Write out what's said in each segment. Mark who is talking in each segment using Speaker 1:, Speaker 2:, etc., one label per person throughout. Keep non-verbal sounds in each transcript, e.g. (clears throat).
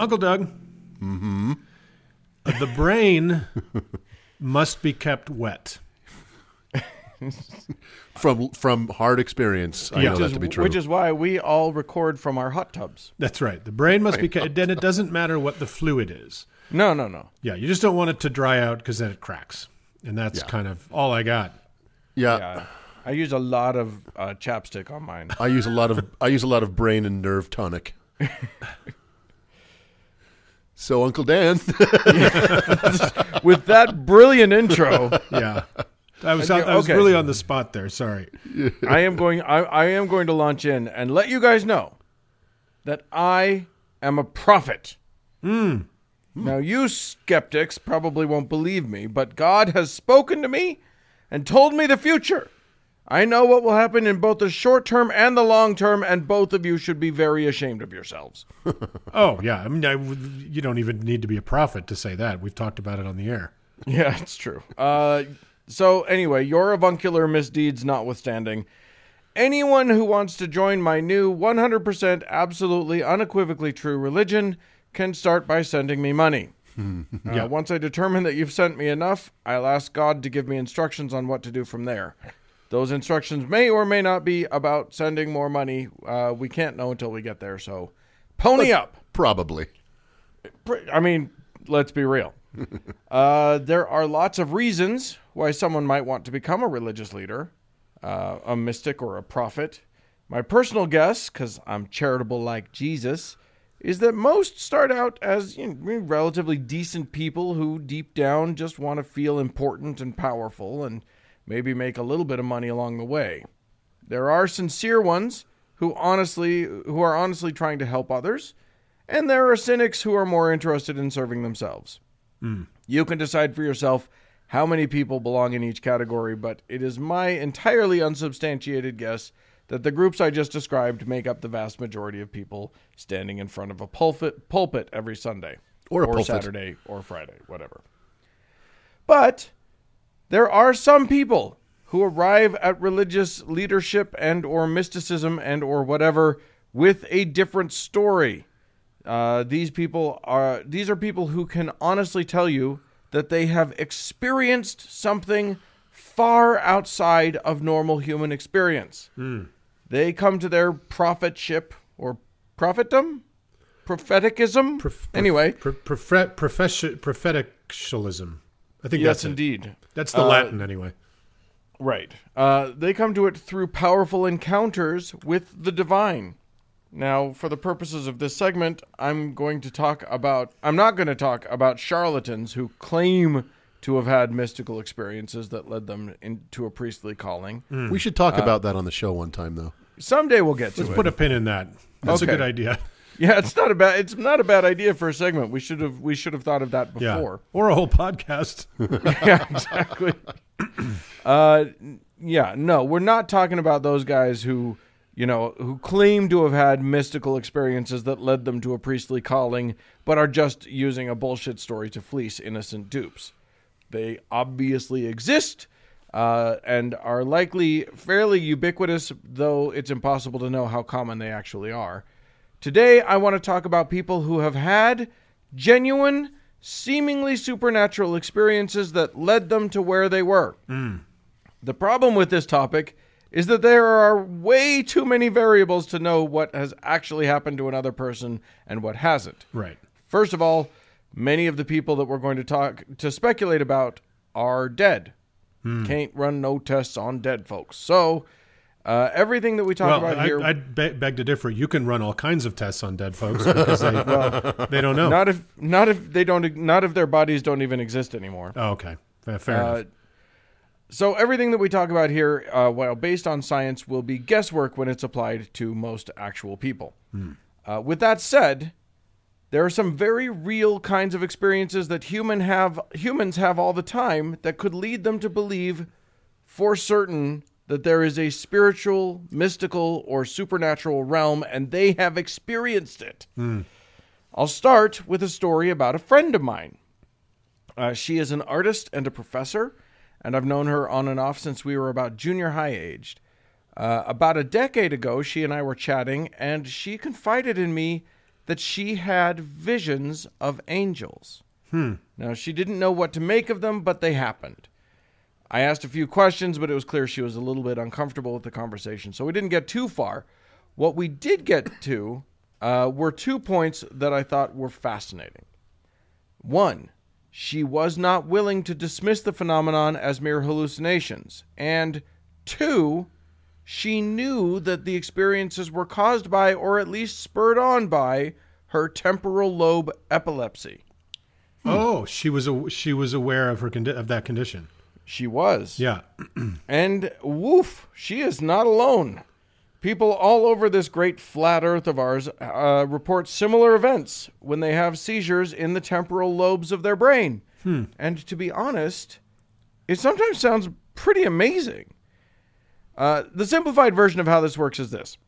Speaker 1: Uncle Doug. Mm-hmm. The brain must be kept wet. (laughs)
Speaker 2: From from hard experience, I
Speaker 1: Yeah.
Speaker 2: know
Speaker 1: Which
Speaker 2: that to be
Speaker 3: is,
Speaker 2: true.
Speaker 3: which is why we all record from our hot tubs.
Speaker 1: That's right. The brain must be kept. Then it doesn't matter what the fluid is.
Speaker 3: No, no, no.
Speaker 1: Yeah, you just don't want it to dry out because then it cracks. And that's kind of all I got.
Speaker 2: yeah,
Speaker 3: Yeah. I use a lot of uh, chapstick on mine.
Speaker 2: I use a lot of I use a lot of brain and nerve tonic. (laughs) so Uncle Dan, (laughs) (laughs)
Speaker 3: With that brilliant intro,
Speaker 1: Yeah. I was,
Speaker 3: Okay,
Speaker 1: I was
Speaker 3: okay.
Speaker 1: really on the spot there. Sorry.
Speaker 3: I am going. I, I am going to launch in and let you guys know that I am a prophet. Hmm. Hmm. Now, you skeptics probably won't believe me, but God has spoken to me and told me the future. I know what will happen in both the short term and the long term, and both of you should be very ashamed of yourselves. (laughs)
Speaker 1: Oh, yeah. I mean, I, you don't even need to be a prophet to say that. We've talked about it on the air.
Speaker 3: Yeah, it's true. Uh, so anyway, your avuncular misdeeds notwithstanding, anyone who wants to join my new 100% absolutely unequivocally true religion can start by sending me money. Uh, Once I determine that you've sent me enough, I'll ask God to give me instructions on what to do from there. Those instructions may or may not be about sending more money. Uh, we can't know until we get there. So, pony up.
Speaker 2: probably.
Speaker 3: I mean, let's be real. (laughs) uh, there are lots of reasons why someone might want to become a religious leader, uh, a mystic, or a prophet. My personal guess, because I'm charitable like Jesus, is that most start out as you know, relatively decent people who deep down just want to feel important and powerful and maybe make a little bit of money along the way. There are sincere ones who honestly who are honestly trying to help others, and there are cynics who are more interested in serving themselves. Hmm. You can decide for yourself how many people belong in each category, but it is my entirely unsubstantiated guess that the groups I just described make up the vast majority of people standing in front of a pulpit, pulpit every Sunday
Speaker 2: Or a pulpit.
Speaker 3: Saturday or Friday, whatever. But there are some people who arrive at religious leadership and or mysticism and or whatever with a different story. Uh, these people are these are people who can honestly tell you that they have experienced something far outside of normal human experience. They come to their prophetship or prophetdom, propheticism.
Speaker 1: Prof-
Speaker 3: anyway,
Speaker 1: Pro- prophet- profession- propheticalism. I think
Speaker 3: yes,
Speaker 1: that's it.
Speaker 3: indeed.
Speaker 1: That's the
Speaker 3: Uh,
Speaker 1: Latin, anyway.
Speaker 3: Right. Uh, they come to it through powerful encounters with the divine. Now, for the purposes of this segment, I'm going to talk about. I'm not going to talk about charlatans who claim to have had mystical experiences that led them into a priestly calling.
Speaker 2: We should talk about that on the show one time, though.
Speaker 3: Someday we'll get to it.
Speaker 1: Let's put a pin in that. That's
Speaker 3: Okay.
Speaker 1: a good idea.
Speaker 3: Yeah, it's not a bad. It's not a bad idea for a segment. We should have. We should have thought of that
Speaker 1: Yeah.
Speaker 3: before.
Speaker 1: Or a whole podcast. (laughs) (laughs)
Speaker 3: yeah, exactly. uh, yeah, no, we're not talking about those guys who, you know, who claim to have had mystical experiences that led them to a priestly calling, but are just using a bullshit story to fleece innocent dupes. They obviously exist. Uh, and are likely fairly ubiquitous, though it's impossible to know how common they actually are. Today, I want to talk about people who have had genuine, seemingly supernatural experiences that led them to where they were. Hmm. The problem with this topic is that there are way too many variables to know what has actually happened to another person and what hasn't.
Speaker 1: right.
Speaker 3: First of all, many of the people that we're going to talk to speculate about are dead. Hmm. Can't run no tests on dead folks. So, uh, everything that we talk
Speaker 1: Well,
Speaker 3: about here,
Speaker 1: I, be- beg to differ. You can run all kinds of tests on dead folks because they, (laughs) they don't know.
Speaker 3: not if not if they don't not if their bodies don't even exist anymore.
Speaker 1: oh, okay. Fair, fair
Speaker 3: Uh,
Speaker 1: enough.
Speaker 3: so everything that we talk about here, uh, while based on science, will be guesswork when it's applied to most actual people. Uh, with that said, there are some very real kinds of experiences that human have humans have all the time that could lead them to believe for certain that there is a spiritual, mystical, or supernatural realm, and they have experienced it. I'll start with a story about a friend of mine. Uh, she is an artist and a professor, and I've known her on and off since we were about junior high aged. Uh, about a decade ago, she and I were chatting, and she confided in me that she had visions of angels. Now, she didn't know what to make of them, but they happened. I asked a few questions, but it was clear she was a little bit uncomfortable with the conversation, so we didn't get too far. What we did get (coughs) to uh, were two points that I thought were fascinating. One, she was not willing to dismiss the phenomenon as mere hallucinations. And two, she knew that the experiences were caused by, or at least spurred on by, her temporal lobe epilepsy.
Speaker 1: Oh, she was she was aware of her of that condition.
Speaker 3: She was.
Speaker 1: Yeah. (clears throat)
Speaker 3: And woof, she is not alone. People all over this great flat earth of ours uh, report similar events when they have seizures in the temporal lobes of their brain. And to be honest, it sometimes sounds pretty amazing. Uh, the simplified version of how this works is this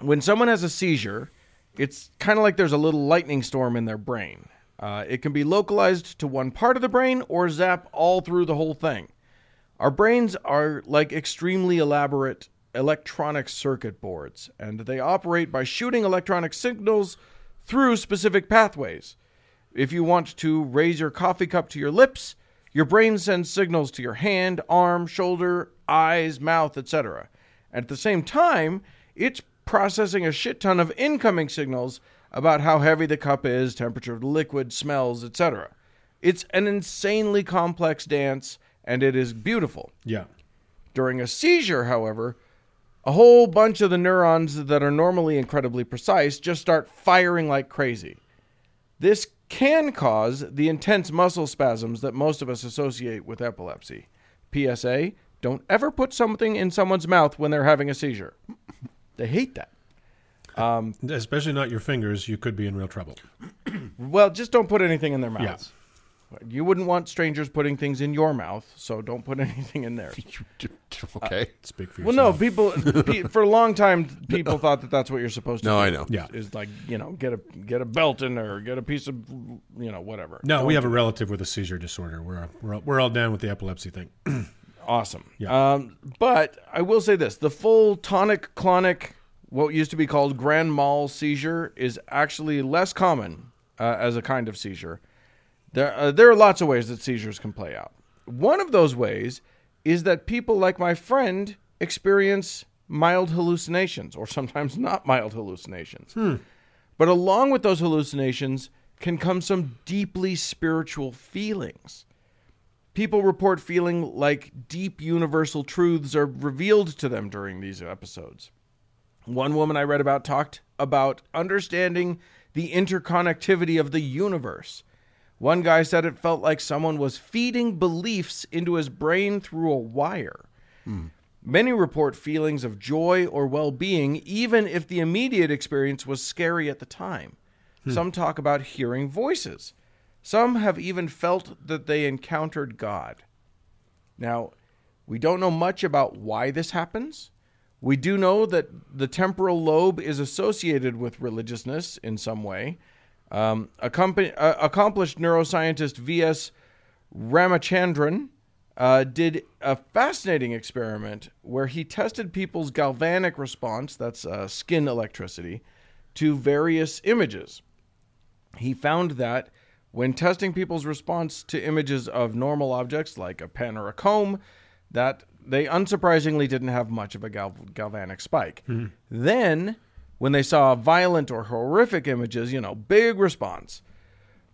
Speaker 3: when someone has a seizure, it's kind of like there's a little lightning storm in their brain. Uh, it can be localized to one part of the brain or zap all through the whole thing. Our brains are like extremely elaborate electronic circuit boards, and they operate by shooting electronic signals through specific pathways. If you want to raise your coffee cup to your lips, your brain sends signals to your hand, arm, shoulder, eyes, mouth, etc. At the same time, it's processing a shit ton of incoming signals about how heavy the cup is, temperature of the liquid, smells, etc. It's an insanely complex dance, and it is beautiful.
Speaker 1: Yeah.
Speaker 3: During a seizure, however, a whole bunch of the neurons that are normally incredibly precise just start firing like crazy. This can cause the intense muscle spasms that most of us associate with epilepsy. PSA don't ever put something in someone's mouth when they're having a seizure. They hate that.
Speaker 1: Especially not your fingers. You could be in real trouble.
Speaker 3: Well, just don't put anything in their mouths. You wouldn't want strangers putting things in your mouth, so don't put (laughs) anything in there.
Speaker 2: okay.
Speaker 1: Speak for yourself.
Speaker 3: Well, no, people pe- for a long time people thought that that's what you're supposed to do.
Speaker 2: No,
Speaker 3: do.
Speaker 2: I know.
Speaker 1: Yeah.
Speaker 3: Is like, you know, get a get a belt in there, get a piece of you know, whatever.
Speaker 1: No,
Speaker 3: Don't
Speaker 1: we have a relative with a seizure disorder. We're we're all, we're all down with the epilepsy thing.
Speaker 3: awesome.
Speaker 1: Yeah.
Speaker 3: Um, but I will say this: the full tonic clonic, what used to be called grand mal seizure, is actually less common uh, as a kind of seizure. There, uh, there are lots of ways that seizures can play out. One of those ways is that people like my friend experience mild hallucinations, or sometimes not mild hallucinations. But along with those hallucinations can come some deeply spiritual feelings. People report feeling like deep universal truths are revealed to them during these episodes. One woman I read about talked about understanding the interconnectivity of the universe. One guy said it felt like someone was feeding beliefs into his brain through a wire. Many report feelings of joy or well being, even if the immediate experience was scary at the time. Hmm. Some talk about hearing voices. Some have even felt that they encountered God. Now, we don't know much about why this happens. We do know that the temporal lobe is associated with religiousness in some way. Um, uh, accomplished neuroscientist V.S. Ramachandran uh, did a fascinating experiment where he tested people's galvanic response, that's uh, skin electricity, to various images. He found that when testing people's response to images of normal objects like a pen or a comb, that they unsurprisingly didn't have much of a gal- galvanic spike. Then, when they saw violent or horrific images, you know, big response.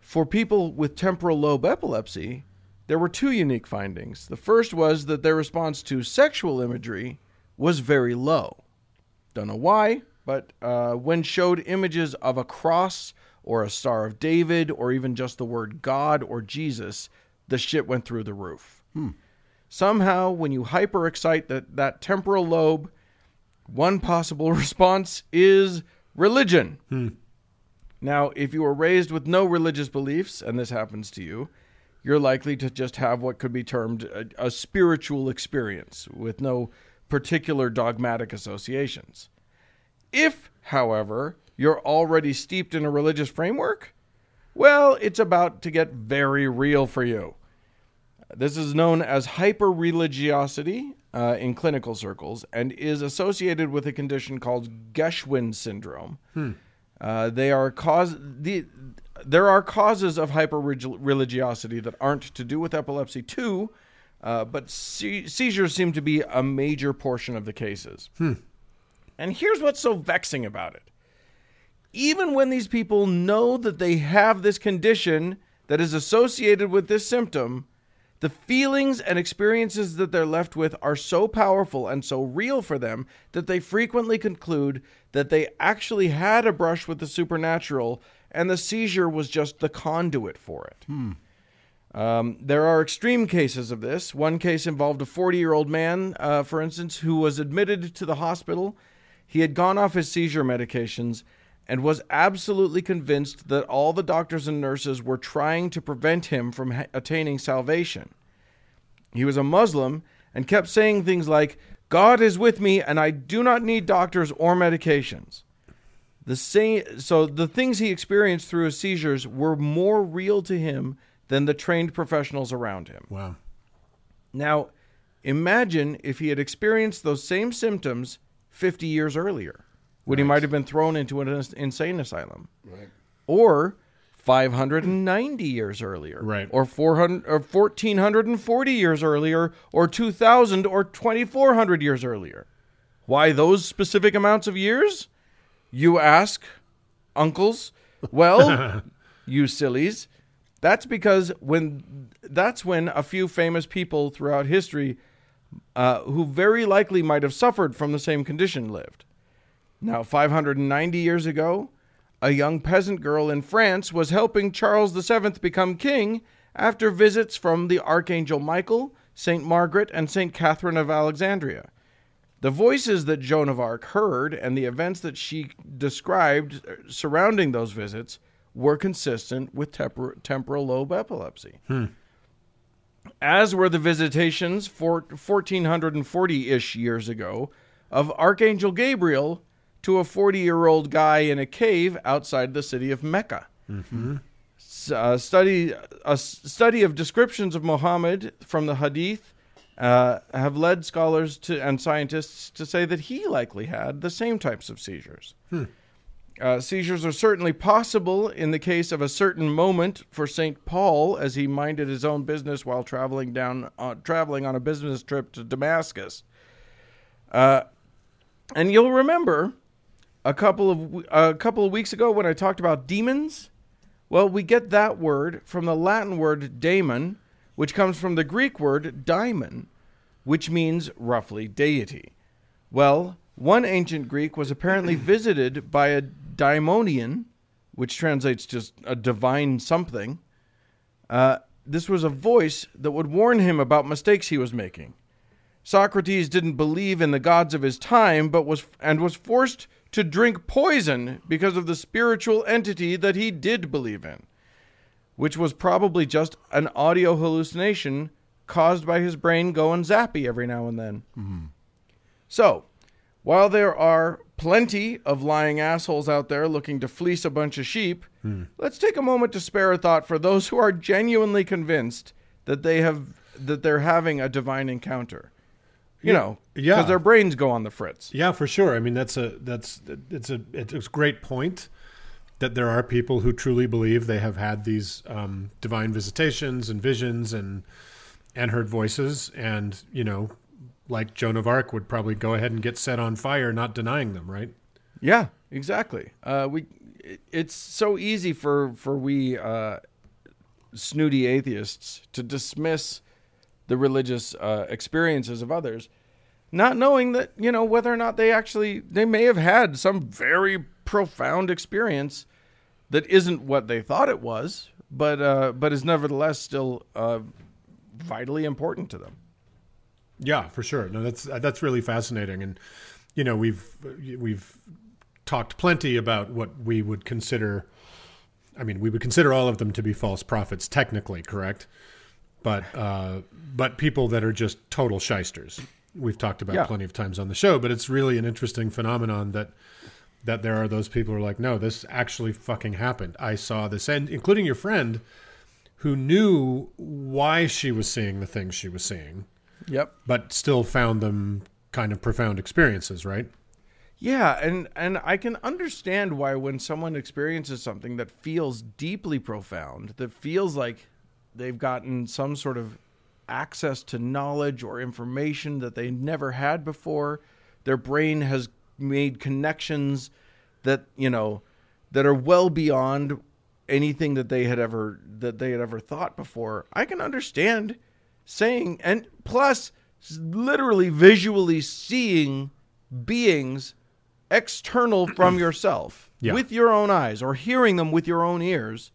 Speaker 3: For people with temporal lobe epilepsy, there were two unique findings. The first was that their response to sexual imagery was very low. Don't know why, but uh, when showed images of a cross or a Star of David or even just the word God or Jesus, the shit went through the roof. Somehow, when you hyper excite that, that temporal lobe, one possible (laughs) response is religion. Hmm. Now, if you were raised with no religious beliefs, and this happens to you, you're likely to just have what could be termed a, a spiritual experience with no particular dogmatic associations. If, however, you're already steeped in a religious framework, well, it's about to get very real for you. This is known as hyperreligiosity uh, in clinical circles and is associated with a condition called Geschwind syndrome. Uh, they are cause the there are causes of hyper religiosity that aren't to do with epilepsy too, uh, but se- seizures seem to be a major portion of the cases. And here's what's so vexing about it. Even when these people know that they have this condition that is associated with this symptom, the feelings and experiences that they're left with are so powerful and so real for them that they frequently conclude that they actually had a brush with the supernatural and the seizure was just the conduit for it. Um, there are extreme cases of this. One case involved a 40 year old man, uh, for instance, who was admitted to the hospital. He had gone off his seizure medications and was absolutely convinced that all the doctors and nurses were trying to prevent him from ha- attaining salvation. He was a Muslim and kept saying things like, God is with me and I do not need doctors or medications. The same, so the things he experienced through his seizures were more real to him than the trained professionals around him.
Speaker 1: Wow.
Speaker 3: Now, imagine if he had experienced those same symptoms 50 years earlier, when he might have been thrown into an ins- insane asylum.
Speaker 2: Right.
Speaker 3: Or 590 years earlier.
Speaker 1: Right.
Speaker 3: Or 400 or 1440 years earlier or 2000 or 2400 years earlier. Why those specific amounts of years? You ask, uncles. Well, (laughs) you sillies. That's because when that's when a few famous people throughout history uh, who very likely might have suffered from the same condition lived. Now, 590 years ago, a young peasant girl in France was helping Charles VII become king after visits from the Archangel Michael, St. Margaret, and St. Catherine of Alexandria. The voices that Joan of Arc heard and the events that she described surrounding those visits were consistent with tempor- temporal lobe epilepsy. Hmm. As were the visitations for 1440 ish years ago of Archangel Gabriel to a 40 year old guy in a cave outside the city of Mecca. S- uh, study a study of descriptions of Muhammad from the Hadith uh, have led scholars to and scientists to say that he likely had the same types of seizures. Uh, seizures are certainly possible in the case of a certain moment for Saint Paul as he minded his own business while traveling down uh, traveling on a business trip to Damascus. Uh, and you'll remember a couple of a couple of weeks ago when I talked about demons. Well, we get that word from the Latin word daemon, which comes from the Greek word daimon, which means roughly deity. Well, one ancient Greek was apparently (clears throat) visited by a daimonion, which translates to a divine something. Uh, this was a voice that would warn him about mistakes he was making. Socrates didn't believe in the gods of his time, but was and was forced to drink poison because of the spiritual entity that he did believe in, which was probably just an audio hallucination caused by his brain going zappy every now and then. Mm-hmm. So, while there are plenty of lying assholes out there looking to fleece a bunch of sheep, hmm. let's take a moment to spare a thought for those who are genuinely convinced that they have that they're having a divine encounter. You know,
Speaker 1: yeah.
Speaker 3: because their brains go on the fritz.
Speaker 1: Yeah, for sure. I mean, that's a that's it's a it's a great point that there are people who truly believe they have had these um, divine visitations and visions and and heard voices, and you know, like Joan of Arc would probably go ahead and get set on fire, not denying them, right?
Speaker 3: Yeah, exactly. Uh, we it, it's so easy for for we uh, snooty atheists to dismiss the religious uh, experiences of others, not knowing that you know whether or not they actually they may have had some very profound experience that isn't what they thought it was, but uh, but is nevertheless still uh, vitally important to them.
Speaker 1: Yeah, for sure. No, that's that's really fascinating, and you know, we've we've talked plenty about what we would consider. I mean, we would consider all of them to be false prophets, technically, correct? But uh, but people that are just total shysters. We've talked about
Speaker 3: Yeah.
Speaker 1: plenty of times on the show, but it's really an interesting phenomenon that that there are those people who are like, no, this actually fucking happened. I saw this, and including your friend who knew why she was seeing the things she was seeing
Speaker 3: Yep.
Speaker 1: but still found them kind of profound experiences, right?
Speaker 3: Yeah, and and I can understand why when someone experiences something that feels deeply profound, that feels like they've gotten some sort of access to knowledge or information that they never had before, their brain has made connections that, you know, that are well beyond anything that they had ever that they had ever thought before. I can understand saying and plus literally visually seeing beings external from (clears throat) yourself
Speaker 1: Yeah.
Speaker 3: with your own eyes or hearing them with your own ears,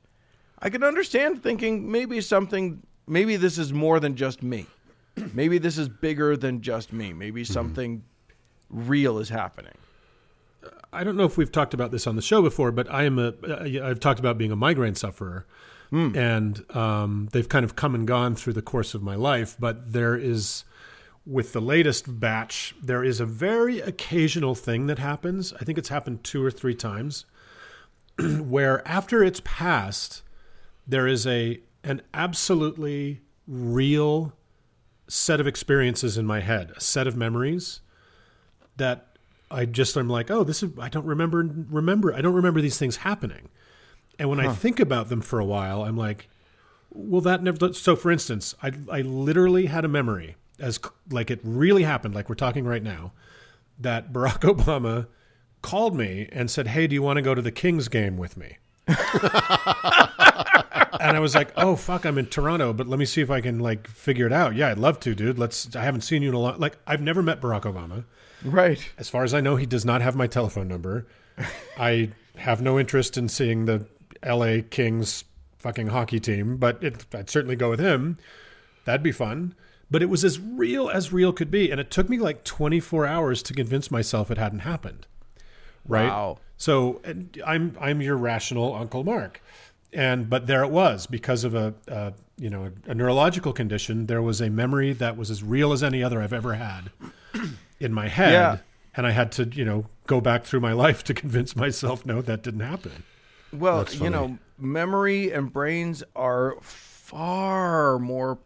Speaker 3: I can understand thinking maybe something, maybe this is more than just me. (clears throat) Maybe this is bigger than just me. Maybe something real is happening.
Speaker 1: I don't know if we've talked about this on the show before, but I am a. I've talked about being a migraine sufferer, and um, they've kind of come and gone through the course of my life. But there is, with the latest batch, there is a very occasional thing that happens. I think it's happened two or three times, (clears throat) where after it's passed, there is a an absolutely real set of experiences in my head, a set of memories that I just I'm like, oh, this is I don't remember remember I don't remember these things happening. And when I think about them for a while, I'm like, well, that never. So, for instance, I I literally had a memory as like it really happened, like we're talking right now, that Barack (laughs) Obama called me and said, "Hey, do you want to go to the Kings game with me?" And I was like, "Oh fuck, I'm in Toronto, but let me see if I can like figure it out." Yeah, I'd love to, dude. Let's. I haven't seen you in a long. Like, I've never met Barack Obama.
Speaker 3: Right.
Speaker 1: As far as I know, he does not have my telephone number. I have no interest in seeing the L.A. Kings fucking hockey team, but it, I'd certainly go with him. That'd be fun. But it was as real as real could be, and it took me like 24 hours to convince myself it hadn't happened. Right.
Speaker 3: Wow.
Speaker 1: So I'm I'm your rational Uncle Mark, and but there it was because of a, a you know a neurological condition. There was a memory that was as real as any other I've ever had in my head,
Speaker 3: Yeah.
Speaker 1: and I had to you know go back through my (laughs) life to convince myself no, that didn't happen.
Speaker 3: Well, you know, memory and brains are far more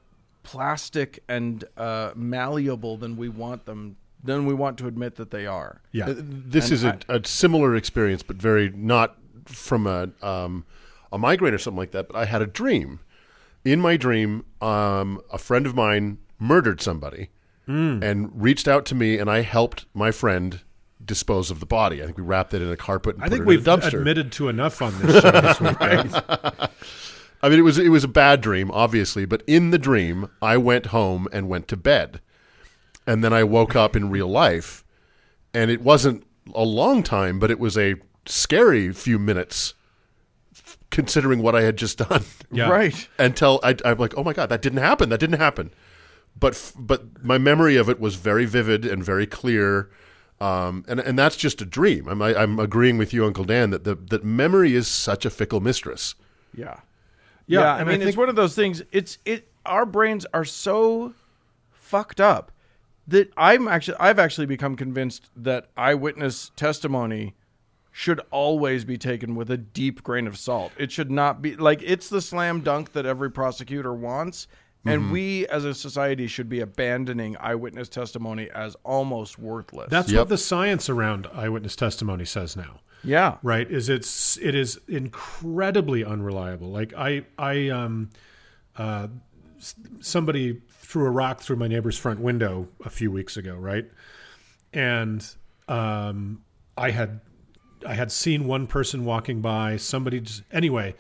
Speaker 3: plastic and uh, malleable than we want them than we want to admit that they are.
Speaker 1: Yeah,
Speaker 2: Uh, This
Speaker 3: And
Speaker 2: is a, a similar experience, but very not from a um, a migraine or something like that. But I had a dream. In my dream, um, a friend of mine murdered somebody and reached out to me, and I helped my friend dispose of the body. I think we wrapped it in a carpet and
Speaker 1: I think
Speaker 2: it
Speaker 1: we've
Speaker 2: in a dumpster.
Speaker 1: admitted to enough on this show this (laughs) week.
Speaker 2: I mean, it was it was a bad dream, obviously, but in the dream, I went home and went to bed, and then I woke up in real life, and it wasn't a long time, but it was a scary few minutes, considering what I had just (laughs) done.
Speaker 1: Yeah.
Speaker 3: Right.
Speaker 2: Until I, I'm like, oh my god, that didn't happen. That didn't happen. But f- but my memory of it was very vivid and very clear. Um, and and that's just a dream. I'm I, I'm agreeing with you, Uncle Dan, that the that memory is such a fickle mistress.
Speaker 3: Yeah.
Speaker 1: Yeah,
Speaker 3: Yeah, I
Speaker 1: and I
Speaker 3: mean, it's one of those things. It's it. Our brains are so fucked up that I'm actually I've actually become convinced that eyewitness testimony should always be taken with a deep grain of salt. It should not be like it's the slam dunk that every prosecutor wants. And we as a society should be abandoning eyewitness testimony as almost worthless.
Speaker 1: That's
Speaker 2: Yep.
Speaker 1: what the science around eyewitness testimony says now.
Speaker 3: yeah.
Speaker 1: right is it's it is incredibly unreliable like i i um uh s- somebody threw a rock through my neighbor's front window a few weeks ago right and um i had i had seen one person walking by somebody just, anyway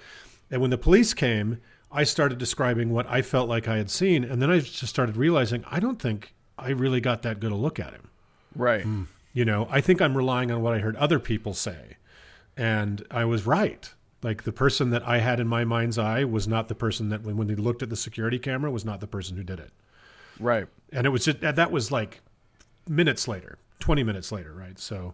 Speaker 1: and when the police came i started describing what i felt like i had seen and then i just started realizing i don't think i really got that good a look at him
Speaker 3: Right.
Speaker 1: you know, I think I'm relying on what I heard other people say. And I was right. Like the person that I had in my mind's eye was not the person that when, when they looked at the security camera was not the person who did it.
Speaker 3: Right.
Speaker 1: And it was just that was like minutes later, 20 minutes later, right? So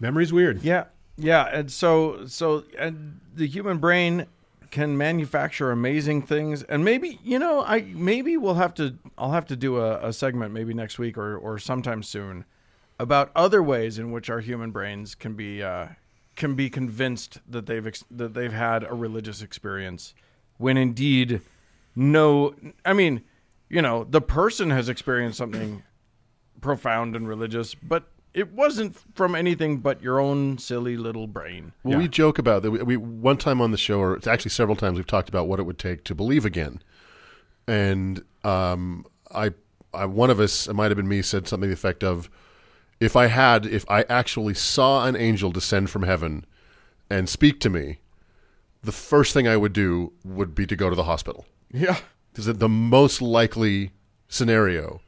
Speaker 1: memory's weird.
Speaker 3: Yeah, yeah, and so so and the human brain can manufacture amazing things, and maybe you know I maybe we'll have to I'll have to do a, a segment maybe next week or or sometime soon about other ways in which our human brains can be uh, can be convinced that they've ex- that they've had a religious experience when indeed no I mean you know the person has experienced something (clears throat) profound and religious, but it wasn't from anything but your own silly little brain.
Speaker 2: Well, we joke about that. We, we one time on the show, or it's actually several times, we've talked about what it would take to believe again. And um, I, I, one of us, it might have been me, said something to the effect of, "If I had, if I actually saw an angel descend from heaven and speak to me, the first thing I would do would be to go to the hospital."
Speaker 3: Yeah.
Speaker 2: Because the most likely scenario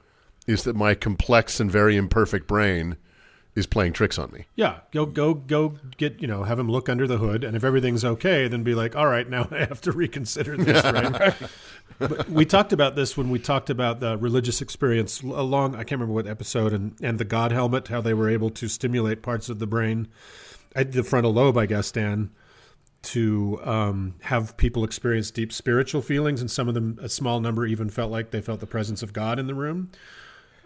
Speaker 2: is that my complex and very imperfect brain is playing tricks on me.
Speaker 1: Yeah, go go go get you know have him look under the hood, and if everything's okay, then be like, all right, (laughs) now I have to reconsider this. right? but we talked about this when we talked about the religious experience along. I can't remember what episode, and and the God helmet, how they were able to stimulate parts of the brain, I the frontal lobe, I guess, Dan, to um, have people experience deep spiritual feelings, and some of them, a small number, even felt like they felt the presence of God in the room.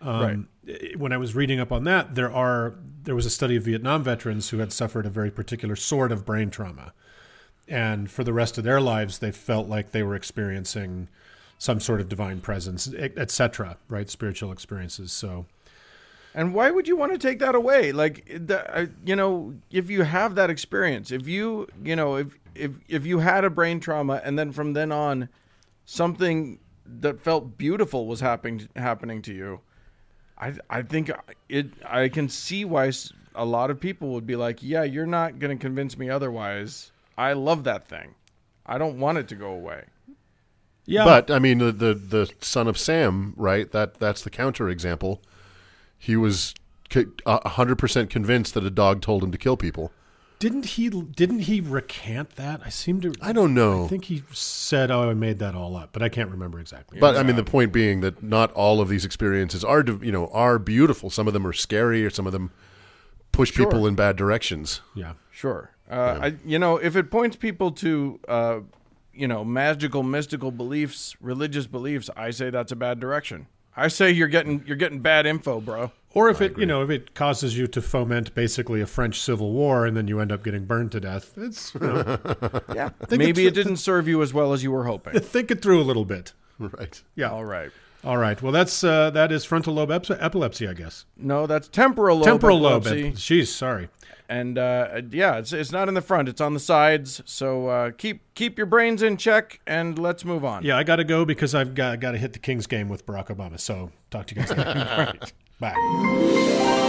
Speaker 1: Um, right. When I was reading up on that, there are there was a study of Vietnam veterans who had suffered a very particular sort of brain trauma, and for the rest of their lives, they felt like they were experiencing some sort of divine presence, etc. Right, spiritual experiences. So.
Speaker 3: And why would you want to take that away? Like, the, uh, you know, if you have that experience, if you, you know, if if if you had a brain trauma and then from then on, something that felt beautiful was happening happening to you, I I think it I can see why a lot of people would be like, yeah, you're not going to convince me otherwise. I love that thing. I don't want it to go away.
Speaker 2: Yeah, but I mean the the, the son of Sam, right? That that's the counter example. He was hundred percent convinced that a dog told him to kill people.
Speaker 1: Didn't he? Didn't he recant that? I seem to.
Speaker 2: I don't know.
Speaker 1: I think he said, "Oh, I made that all up," but I can't remember exactly.
Speaker 2: But I mean, the point being that not all of these experiences are, you know, are beautiful. Some of them are scary, or some of them push sure. people in bad directions.
Speaker 1: Yeah,
Speaker 3: sure. Uh, yeah. I, you know, if it points people to, uh, you know, magical, mystical beliefs, religious beliefs, I say that's a bad direction. I say you're getting you're getting bad info, bro.
Speaker 1: Or if I it agree. you know if it causes you to foment basically a French civil war and then you end up getting burned to death, it's you know, (laughs)
Speaker 3: yeah. Maybe it, it didn't serve you as well as you were hoping. (laughs)
Speaker 1: Think it through a little bit.
Speaker 2: Right.
Speaker 1: Yeah.
Speaker 3: All right.
Speaker 1: All right. Well, that's uh, that is frontal lobe epilepsy, I guess.
Speaker 3: No, that's temporal lobe
Speaker 1: temporal
Speaker 3: epilepsy.
Speaker 1: lobe. Jeez, sorry.
Speaker 3: And uh, yeah, it's it's not in the front; it's on the sides. So uh, keep keep your brains in check, and let's move on.
Speaker 1: Yeah, I got to go because I've got got to hit the Kings game with Barack Obama. So talk to you guys later. (laughs)
Speaker 3: right.
Speaker 1: Bye.